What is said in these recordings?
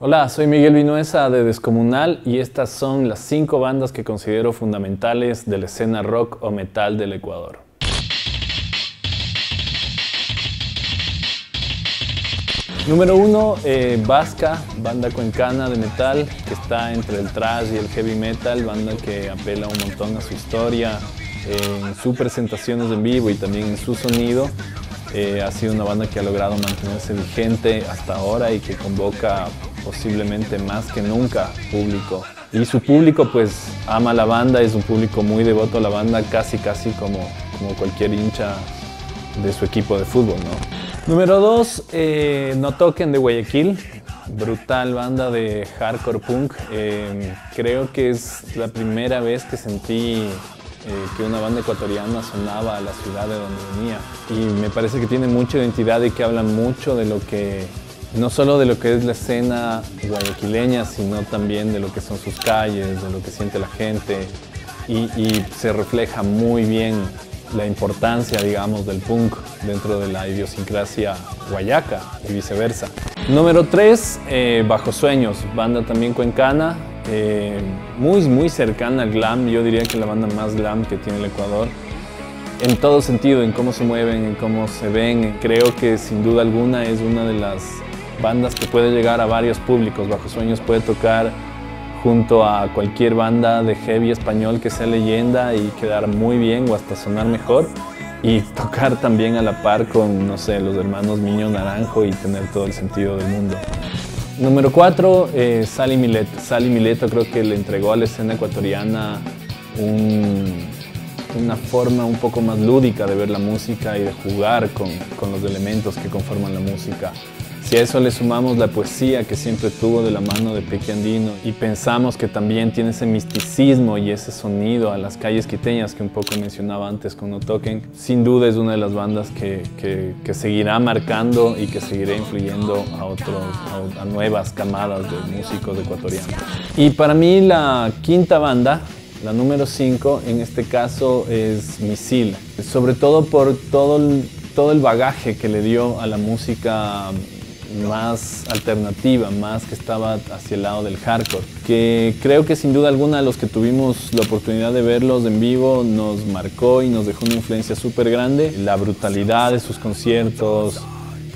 Hola, soy Miguel Vinuesa de Descomunal y estas son las cinco bandas que considero fundamentales de la escena rock o metal del Ecuador. Número uno, eh, Vasca, banda cuencana de metal que está entre el thrash y el heavy metal, banda que apela un montón a su historia, en sus presentaciones en vivo y también en su sonido. Eh, ha sido una banda que ha logrado mantenerse vigente hasta ahora y que convoca posiblemente más que nunca público. Y su público pues ama la banda, es un público muy devoto a la banda, casi casi como, como cualquier hincha de su equipo de fútbol. ¿no? Número 2, eh, No Toquen de Guayaquil, brutal banda de hardcore punk. Eh, creo que es la primera vez que sentí eh, que una banda ecuatoriana sonaba a la ciudad de donde venía. Y me parece que tiene mucha identidad y que habla mucho de lo que, no solo de lo que es la escena guayaquileña, sino también de lo que son sus calles, de lo que siente la gente. Y, se refleja muy bien la importancia, digamos, del punk dentro de la idiosincrasia guayaca y viceversa. Número 3, eh, Bajo Sueños, banda también cuencana, eh, muy, muy cercana al glam, yo diría que la banda más glam que tiene el Ecuador. En todo sentido, en cómo se mueven, en cómo se ven, creo que sin duda alguna es una de las bandas que puede llegar a varios públicos. Bajo Sueños puede tocar junto a cualquier banda de heavy español que sea leyenda y quedar muy bien o hasta sonar mejor y tocar también a la par con, no sé, los hermanos Miño Naranjo y tener todo el sentido del mundo. Número 4, eh, Sally Mileto. Sally Mileto creo que le entregó a la escena ecuatoriana una forma un poco más lúdica de ver la música y de jugar con, con los elementos que conforman la música. Si a eso le sumamos la poesía que siempre tuvo de la mano de Peque Andino y pensamos que también tiene ese misticismo y ese sonido a las calles quiteñas que un poco mencionaba antes con No sin duda es una de las bandas que, que, seguirá marcando y que seguirá influyendo a, otros, a, nuevas camadas de músicos ecuatorianos. Y para mí la quinta banda la número 5 en este caso es Misil, sobre todo por todo todo el bagaje que le dio a la música más alternativa, más que estaba hacia el lado del hardcore, que creo que sin duda alguna los que tuvimos la oportunidad de verlos en vivo nos marcó y nos dejó una influencia súper grande. La brutalidad de sus conciertos,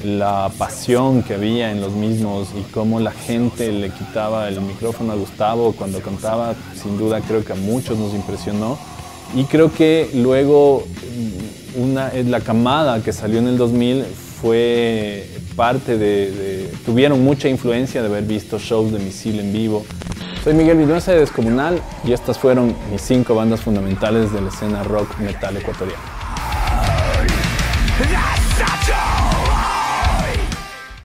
la pasión que había en los mismos y cómo la gente le quitaba el micrófono a Gustavo cuando cantaba, sin duda creo que a muchos nos impresionó. Y creo que luego una, la camada que salió en el 2000 fue parte de, tuvieron mucha influencia de haber visto shows de Misil en vivo. Soy Miguel Villosa de Descomunal y estas fueron mis cinco bandas fundamentales de la escena rock metal ecuatoriana.